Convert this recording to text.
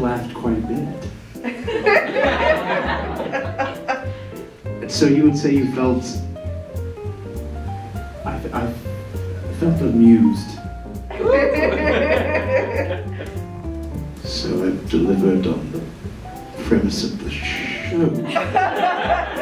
laughed quite a bit. so you would say you felt... I, I felt amused. so I've delivered on the premise of the show.